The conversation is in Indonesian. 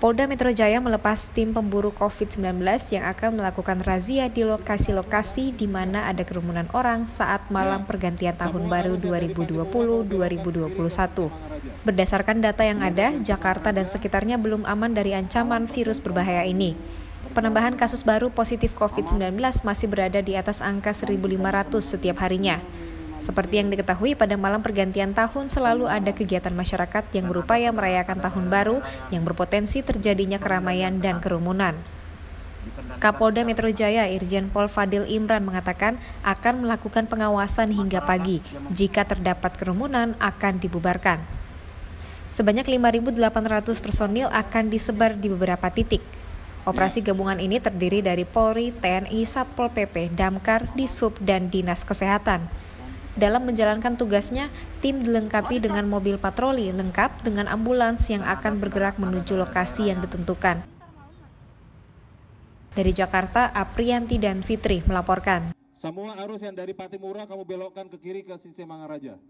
Polda Metro Jaya melepas tim pemburu COVID-19 yang akan melakukan razia di lokasi-lokasi di mana ada kerumunan orang saat malam pergantian tahun baru 2020-2021. Berdasarkan data yang ada, Jakarta dan sekitarnya belum aman dari ancaman virus berbahaya ini. Penambahan kasus baru positif COVID-19 masih berada di atas angka 1.500 setiap harinya. Seperti yang diketahui pada malam pergantian tahun selalu ada kegiatan masyarakat yang berupaya merayakan tahun baru yang berpotensi terjadinya keramaian dan kerumunan. Kapolda Metro Jaya Irjen Pol Fadil Imran mengatakan akan melakukan pengawasan hingga pagi. Jika terdapat kerumunan akan dibubarkan. Sebanyak 5.800 personil akan disebar di beberapa titik. Operasi gabungan ini terdiri dari Polri, TNI, Satpol PP, Damkar, Disub, dan Dinas Kesehatan. Dalam menjalankan tugasnya, tim dilengkapi dengan mobil patroli lengkap dengan ambulans yang akan bergerak menuju lokasi yang ditentukan. Dari Jakarta, Aprianti dan Fitri melaporkan. Semua arus yang dari Patimura kamu belokkan ke kiri ke sisi Mangaraja.